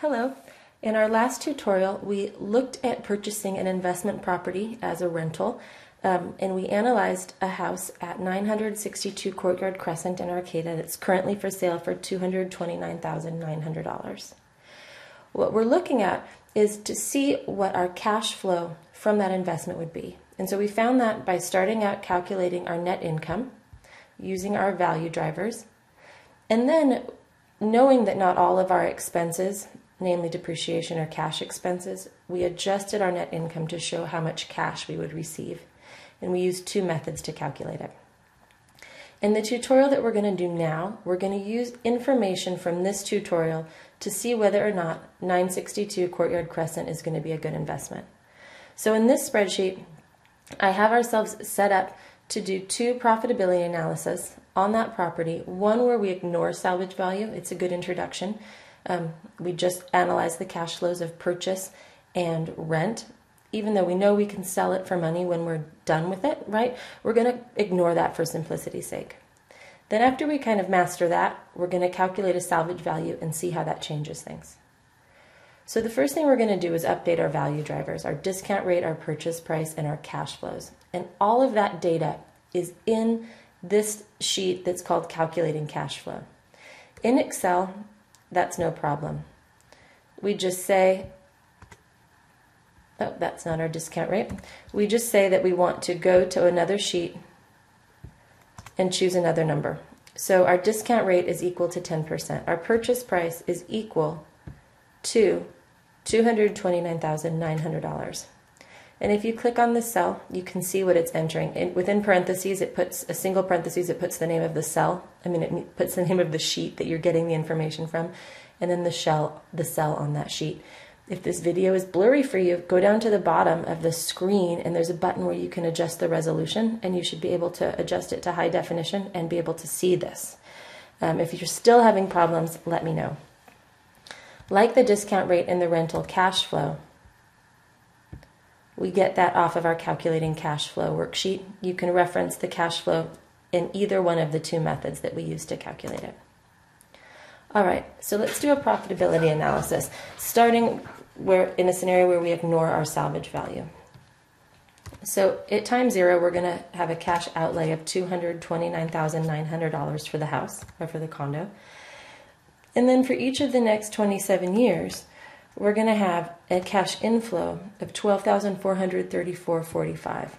Hello. In our last tutorial, we looked at purchasing an investment property as a rental, um, and we analyzed a house at 962 Courtyard Crescent in Arcata that's currently for sale for $229,900. What we're looking at is to see what our cash flow from that investment would be. And so we found that by starting out calculating our net income using our value drivers, and then knowing that not all of our expenses namely depreciation or cash expenses, we adjusted our net income to show how much cash we would receive. And we used two methods to calculate it. In the tutorial that we're going to do now, we're going to use information from this tutorial to see whether or not 962 Courtyard Crescent is going to be a good investment. So in this spreadsheet, I have ourselves set up to do two profitability analysis on that property. One where we ignore salvage value, it's a good introduction. Um, we just analyze the cash flows of purchase and rent. Even though we know we can sell it for money when we're done with it, right? We're going to ignore that for simplicity's sake. Then, after we kind of master that, we're going to calculate a salvage value and see how that changes things. So, the first thing we're going to do is update our value drivers our discount rate, our purchase price, and our cash flows. And all of that data is in this sheet that's called Calculating Cash Flow. In Excel, that's no problem. We just say, oh, that's not our discount rate. We just say that we want to go to another sheet and choose another number. So our discount rate is equal to 10%. Our purchase price is equal to $229,900. And if you click on the cell, you can see what it's entering. Within parentheses, it puts a single parentheses, it puts the name of the cell. I mean, it puts the name of the sheet that you're getting the information from, and then the shell, the cell on that sheet. If this video is blurry for you, go down to the bottom of the screen and there's a button where you can adjust the resolution and you should be able to adjust it to high definition and be able to see this. Um, if you're still having problems, let me know. Like the discount rate in the rental cash flow, we get that off of our calculating cash flow worksheet. You can reference the cash flow in either one of the two methods that we use to calculate it. All right, so let's do a profitability analysis, starting where in a scenario where we ignore our salvage value. So at time zero, we're going to have a cash outlay of $229,900 for the house or for the condo. And then for each of the next 27 years, we're going to have a cash inflow of 12,434.45.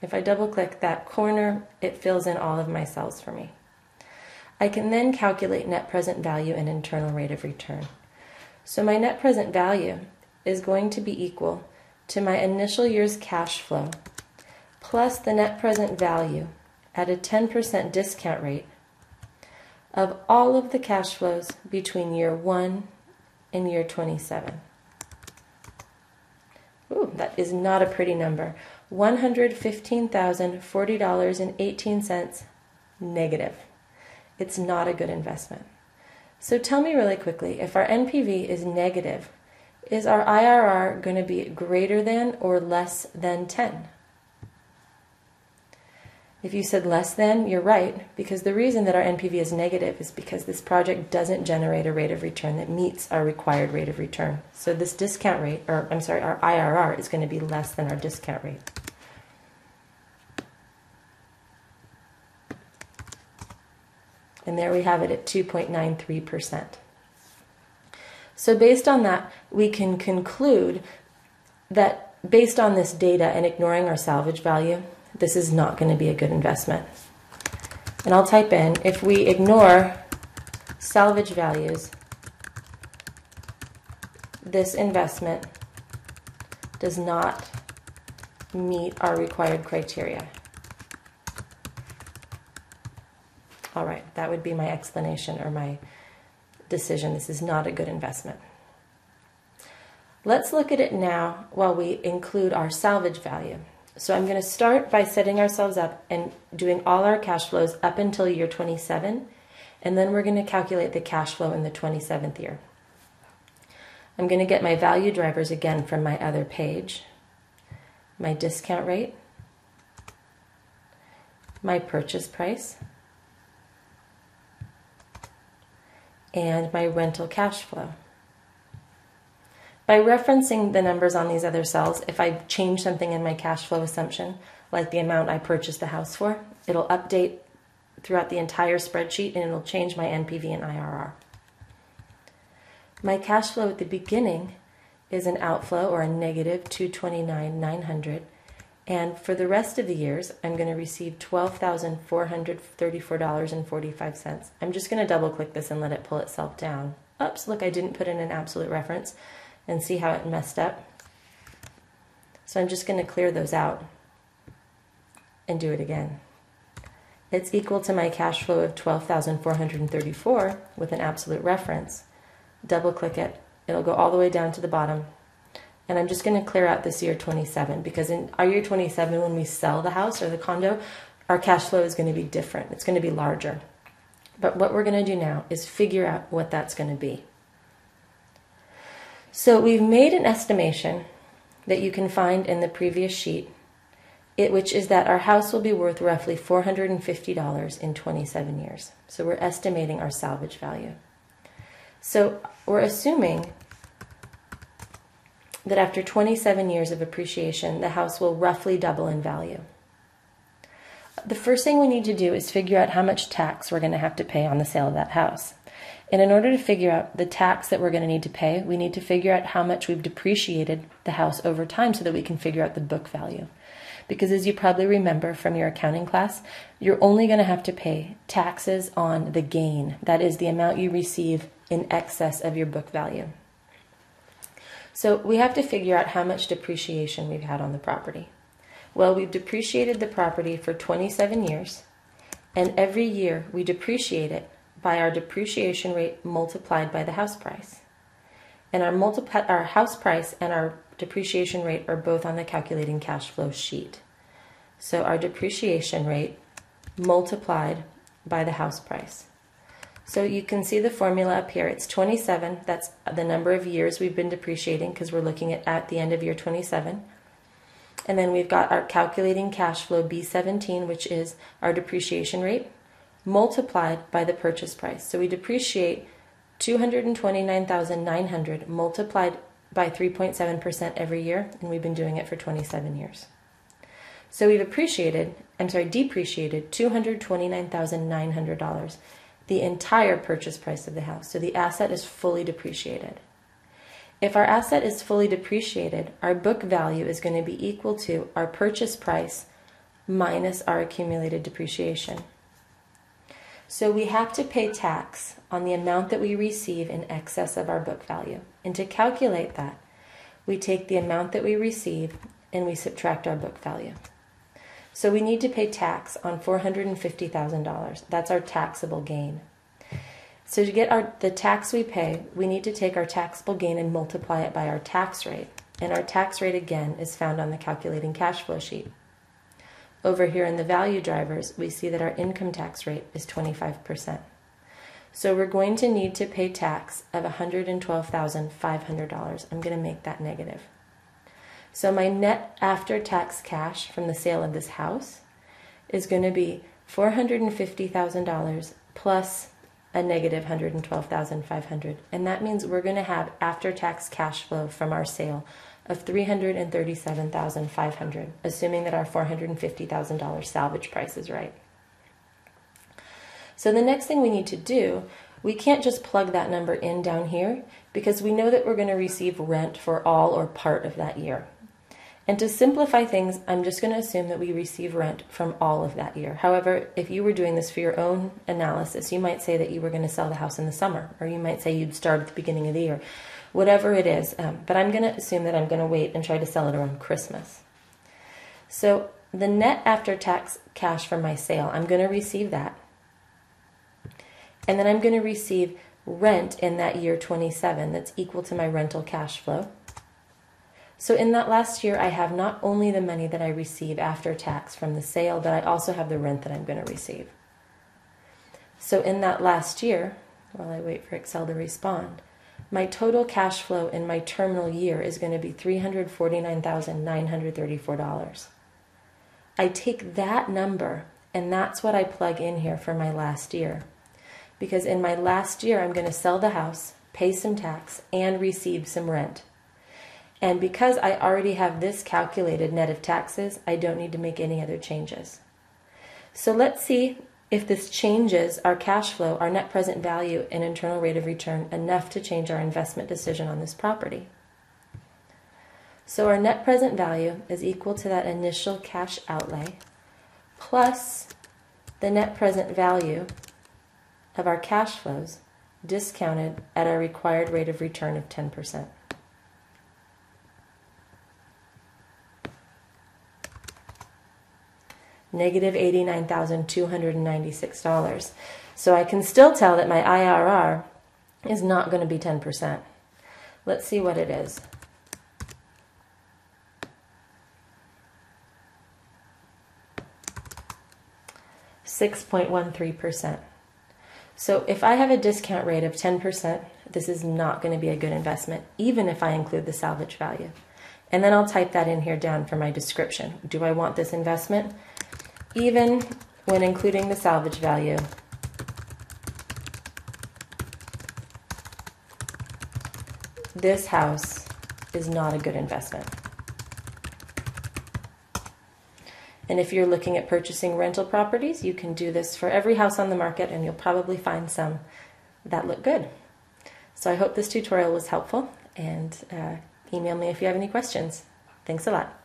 If I double click that corner, it fills in all of my cells for me. I can then calculate net present value and internal rate of return. So my net present value is going to be equal to my initial year's cash flow plus the net present value at a 10% discount rate of all of the cash flows between year 1 in year 27. Ooh, that is not a pretty number. $115,040.18 negative. It's not a good investment. So tell me really quickly if our NPV is negative, is our IRR going to be greater than or less than 10? If you said less than, you're right, because the reason that our NPV is negative is because this project doesn't generate a rate of return that meets our required rate of return. So this discount rate, or I'm sorry, our IRR is going to be less than our discount rate. And there we have it at 2.93%. So based on that, we can conclude that based on this data and ignoring our salvage value, this is not going to be a good investment. And I'll type in, if we ignore salvage values, this investment does not meet our required criteria. All right, that would be my explanation or my decision. This is not a good investment. Let's look at it now while we include our salvage value. So I'm going to start by setting ourselves up and doing all our cash flows up until year 27, and then we're going to calculate the cash flow in the 27th year. I'm going to get my value drivers again from my other page, my discount rate, my purchase price, and my rental cash flow. By referencing the numbers on these other cells, if I change something in my cash flow assumption, like the amount I purchased the house for, it'll update throughout the entire spreadsheet and it'll change my NPV and IRR. My cash flow at the beginning is an outflow or a negative 229,900 and for the rest of the years, I'm going to receive $12,434.45. I'm just going to double click this and let it pull itself down. Oops, look, I didn't put in an absolute reference and see how it messed up. So I'm just going to clear those out and do it again. It's equal to my cash flow of 12,434 with an absolute reference. Double click it. It'll go all the way down to the bottom and I'm just going to clear out this year 27 because in our year 27, when we sell the house or the condo, our cash flow is going to be different. It's going to be larger. But what we're going to do now is figure out what that's going to be. So we've made an estimation that you can find in the previous sheet, it, which is that our house will be worth roughly $450 in 27 years. So we're estimating our salvage value. So we're assuming that after 27 years of appreciation, the house will roughly double in value. The first thing we need to do is figure out how much tax we're going to have to pay on the sale of that house. And in order to figure out the tax that we're going to need to pay, we need to figure out how much we've depreciated the house over time so that we can figure out the book value. Because as you probably remember from your accounting class, you're only going to have to pay taxes on the gain. That is the amount you receive in excess of your book value. So we have to figure out how much depreciation we've had on the property. Well, we've depreciated the property for 27 years, and every year we depreciate it by our depreciation rate multiplied by the house price. And our, our house price and our depreciation rate are both on the calculating cash flow sheet. So our depreciation rate multiplied by the house price. So you can see the formula up here. It's 27. That's the number of years we've been depreciating because we're looking at at the end of year 27. And then we've got our calculating cash flow B17, which is our depreciation rate, multiplied by the purchase price. So we depreciate 229,900 multiplied by 3.7% every year, and we've been doing it for 27 years. So we've appreciated, I'm sorry, depreciated $229,900 the entire purchase price of the house. So the asset is fully depreciated. If our asset is fully depreciated, our book value is going to be equal to our purchase price minus our accumulated depreciation. So we have to pay tax on the amount that we receive in excess of our book value. And to calculate that, we take the amount that we receive and we subtract our book value. So we need to pay tax on $450,000. That's our taxable gain. So to get our the tax we pay, we need to take our taxable gain and multiply it by our tax rate. And our tax rate again is found on the calculating cash flow sheet. Over here in the value drivers, we see that our income tax rate is 25%. So we're going to need to pay tax of $112,500. I'm going to make that negative. So my net after tax cash from the sale of this house is going to be $450,000 plus a negative negative $112,500, And that means we're going to have after tax cash flow from our sale of 337,500, assuming that our $450,000 salvage price is right. So the next thing we need to do, we can't just plug that number in down here because we know that we're going to receive rent for all or part of that year. And to simplify things, I'm just going to assume that we receive rent from all of that year. However, if you were doing this for your own analysis, you might say that you were going to sell the house in the summer, or you might say you'd start at the beginning of the year, whatever it is. Um, but I'm going to assume that I'm going to wait and try to sell it around Christmas. So the net after tax cash from my sale, I'm going to receive that. And then I'm going to receive rent in that year 27 that's equal to my rental cash flow. So in that last year, I have not only the money that I receive after tax from the sale, but I also have the rent that I'm going to receive. So in that last year, while I wait for Excel to respond, my total cash flow in my terminal year is going to be $349,934. I take that number and that's what I plug in here for my last year. Because in my last year, I'm going to sell the house, pay some tax, and receive some rent. And because I already have this calculated net of taxes, I don't need to make any other changes. So let's see if this changes our cash flow, our net present value, and internal rate of return enough to change our investment decision on this property. So our net present value is equal to that initial cash outlay plus the net present value of our cash flows discounted at our required rate of return of 10%. Negative $89,296. So I can still tell that my IRR is not going to be 10%. Let's see what it is. 6.13%. So if I have a discount rate of 10%, this is not going to be a good investment, even if I include the salvage value. And then I'll type that in here down for my description. Do I want this investment? Even when including the salvage value, this house is not a good investment. And if you're looking at purchasing rental properties, you can do this for every house on the market and you'll probably find some that look good. So I hope this tutorial was helpful and uh, email me if you have any questions. Thanks a lot.